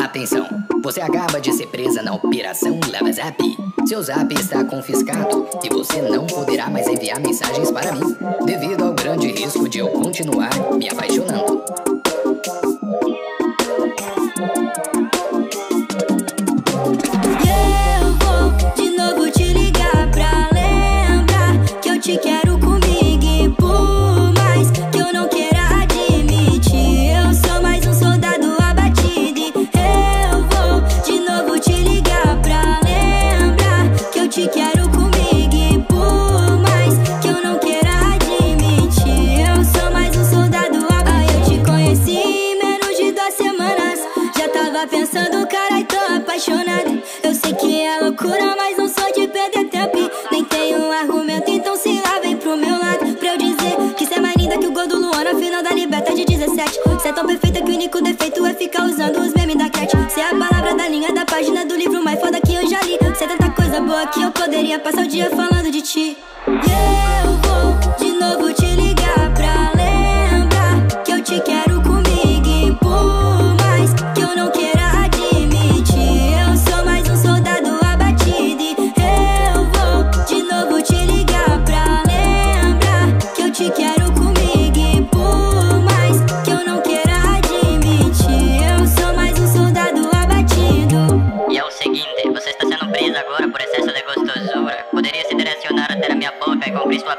Atenção, você acaba de ser presa na Operação Lava Zap. Seu zap está confiscado e você não poderá mais enviar mensagens para mim, devido ao grande risco de eu continuar me apaixonando. boa que eu poderia passar o dia falando de ti. Eu vou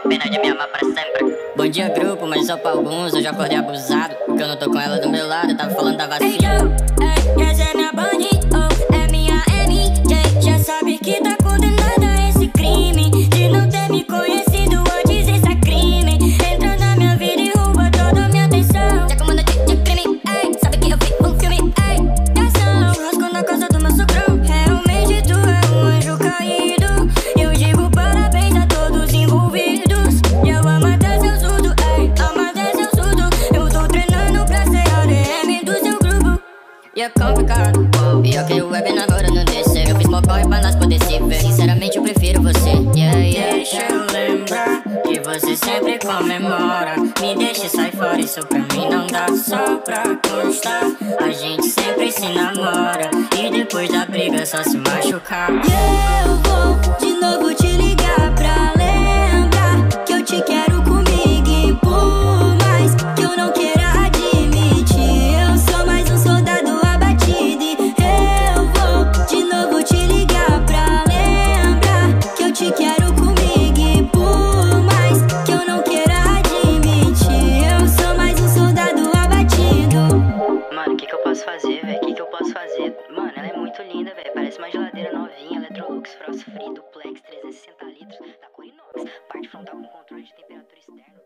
pena de me amar pra sempre. Bom dia, grupo, mas só pra alguns. Eu já acordei abusado. Porque eu não tô com ela do meu lado. Eu tava falando da vacina. Hey, Joe, hey, É web namorando descer. Eu fiz mó corre pra nós poder se ver. Sinceramente, eu prefiro você. Yeah, yeah. Deixa eu lembrar que você sempre comemora. Me deixa sair fora, isso pra mim não dá só pra constar. A gente sempre se namora. E depois da briga só se machucar. Yeah, eu vou cross free duplex 360 litros da cor parte frontal com controle de temperatura externa.